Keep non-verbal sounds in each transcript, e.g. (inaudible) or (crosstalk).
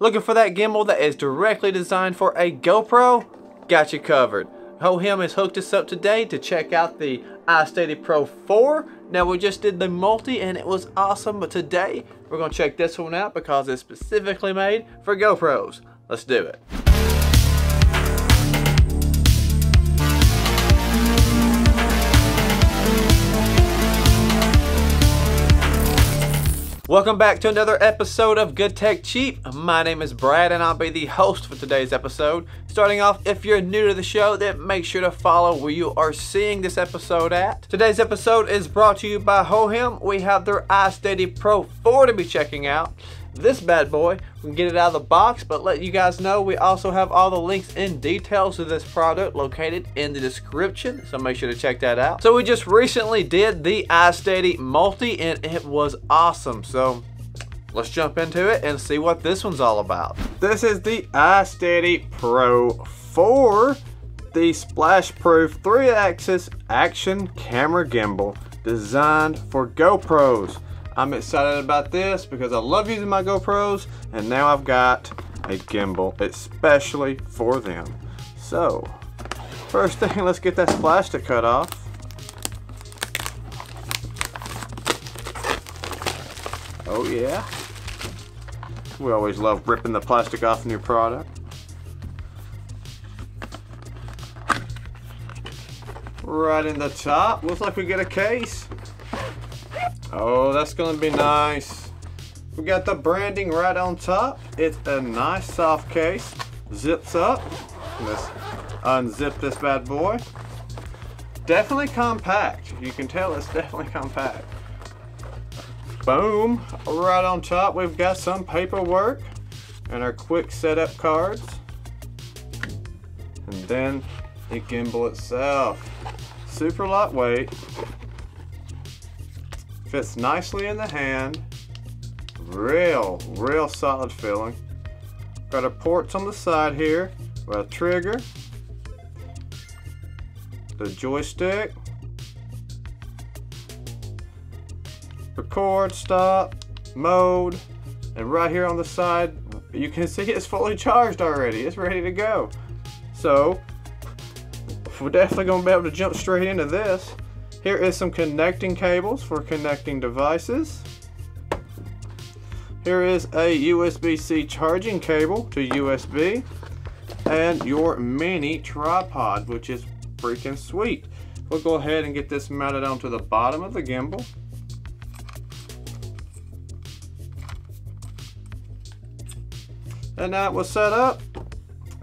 Looking for that gimbal that is directly designed for a GoPro? Got you covered. Hohem has hooked us up today to check out the iSteady Pro 4. Now we just did the multi and it was awesome, but today we're to check this one out because it's specifically made for GoPros. Let's do it. Welcome back to another episode of Good Tech Cheap. My name is Brad and I'll be the host for today's episode. Starting off, if you're new to the show, then make sure to follow where you are seeing this episode at. Today's episode is brought to you by Hohem. We have their iSteady Pro 4 to be checking out this bad boy. We can get it out of the box, but let you guys know we also have all the links and details of this product located in the description, so make sure to check that out. So we just recently did the iSteady Multi, and it was awesome. So let's jump into it and see what this one's all about. This is the iSteady Pro 4, the splash-proof 3-axis action camera gimbal designed for GoPros. I'm excited about this because I love using my GoPros and now I've got a gimbal especially for them. So, first thing, let's get that plastic cut off. Oh yeah. We always love ripping the plastic off new product. Right in the top, looks like we get a case. Oh, that's gonna be nice. We got the branding right on top. It's a nice soft case. Zips up. Let's unzip this bad boy. Definitely compact. You can tell it's (laughs) definitely compact. Boom. Right on top we've got some paperwork and our quick setup cards. And then the gimbal itself. Super lightweight. Fits nicely in the hand. Real, real solid feeling. Got our ports on the side here. Got a trigger. The joystick. Record, stop, mode. And right here on the side, you can see it's fully (laughs) charged already. It's ready to go. So, we're definitely going to be able to jump straight into this. Here is some connecting cables for connecting devices. Here is a USB-C charging cable to USB and your mini tripod, which is freaking sweet. We'll go ahead and get this mounted onto the bottom of the gimbal. And that was set up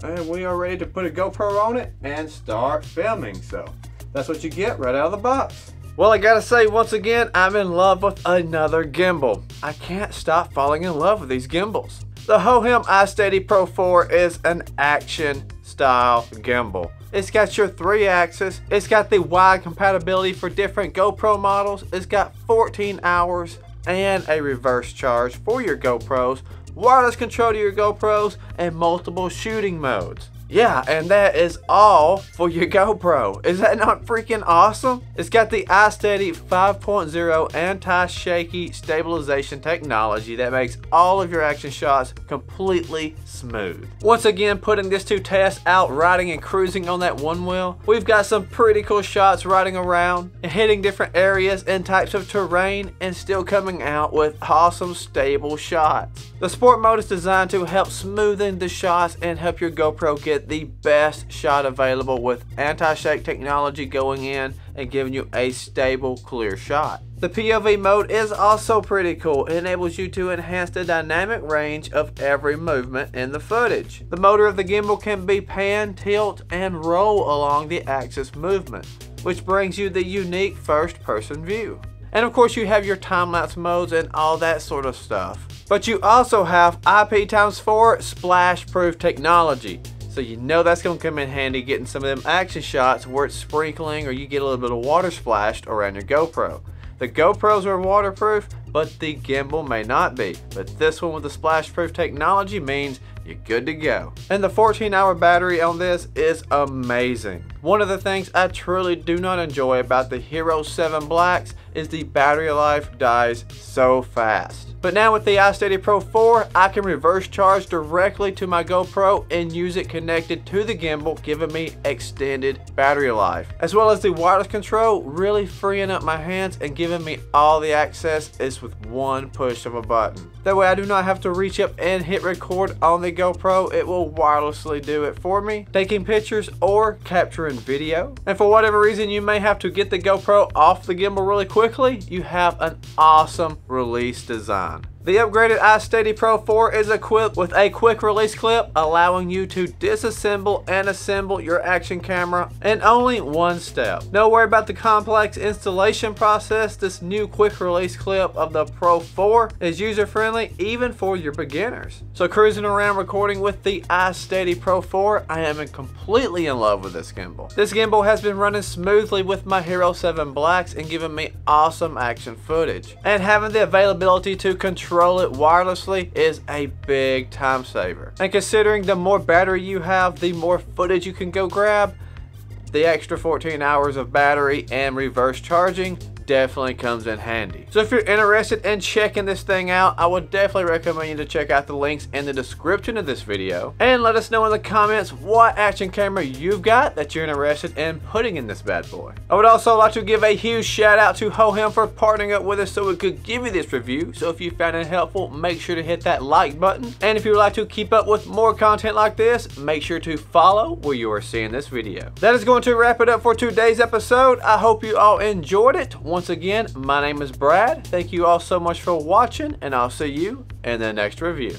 and we are ready to put a GoPro on it and start filming. So that's what you get right out of the box. Well, I gotta say, once again, I'm in love with another gimbal. I can't stop falling in love with these gimbals. The Hohem iSteady Pro 4 is an action style gimbal. It's got your 3 axis, it's got the wide compatibility for different GoPro models, it's got 14 hours and a reverse charge for your GoPros, wireless control to your GoPros, and multiple shooting modes. Yeah, and that is all for your GoPro. Is that not freaking awesome? It's got the iSteady 5.0 anti-shaky stabilization technology that makes all of your action shots completely smooth. Once again, putting this to test out riding and cruising on that one wheel, we've got some pretty cool shots riding around and hitting different areas and types of terrain and still coming out with awesome stable shots. The sport mode is designed to help smoothen the shots and help your GoPro get the best shot available with anti-shake technology going in and giving you a stable, clear shot. The POV mode is also pretty cool. It enables you to enhance the dynamic range of every movement in the footage. The motor of the gimbal can be pan, tilt, and roll along the axis movement, which brings you the unique first-person view. And of course you have your time-lapse modes and all that sort of stuff. But you also have IP times 4 splash proof technology. So you know that's going to come in handy getting some of them action shots where it's sprinkling or you get a little bit of water splashed around your GoPro. The GoPros are waterproof, but the gimbal may not be. But this one with the splash proof technology means you're good to go. And the 14 hour battery on this is amazing. One of the things I truly do not enjoy about the Hero 7 Blacks is the battery life dies so fast. But now with the iSteady Pro 4, I can reverse charge directly to my GoPro and use it connected to the gimbal, giving me extended battery life. As well as the wireless control, really freeing up my hands and giving me all the access is with one push of a button. That way I do not have to reach up and hit record on the GoPro, it will wirelessly do it for me, taking pictures or capturing video. And for whatever reason you may have to get the GoPro off the gimbal really quickly, you have an awesome release design. The upgraded iSteady Pro 4 is equipped with a quick release clip allowing you to disassemble and assemble your action camera in only one step. No worry about the complex installation process, this new quick release clip of the Pro 4 is user friendly even for your beginners. So cruising around recording with the iSteady Pro 4, I am completely in love with this gimbal. This gimbal has been running smoothly with my Hero 7 Blacks and giving me awesome action footage. And having the availability to control control it wirelessly is a big time saver. And considering the more battery you have, the more footage you can go grab, the extra 14 hours of battery and reverse charging definitely comes in handy. So if you're interested in checking this thing out, I would definitely recommend you to check out the links in the description of this video and let us know in the comments what action camera you've got that you're interested in putting in this bad boy. I would also like to give a huge shout out to Hohem for partnering up with us so we could give you this review. So if you found it helpful, make sure to hit that like button. And if you would like to keep up with more content like this, make sure to follow where you are seeing this video. That is going to wrap it up for today's episode. I hope you all enjoyed it. Once again, my name is Brad. Thank you all so much for watching, and I'll see you in the next review.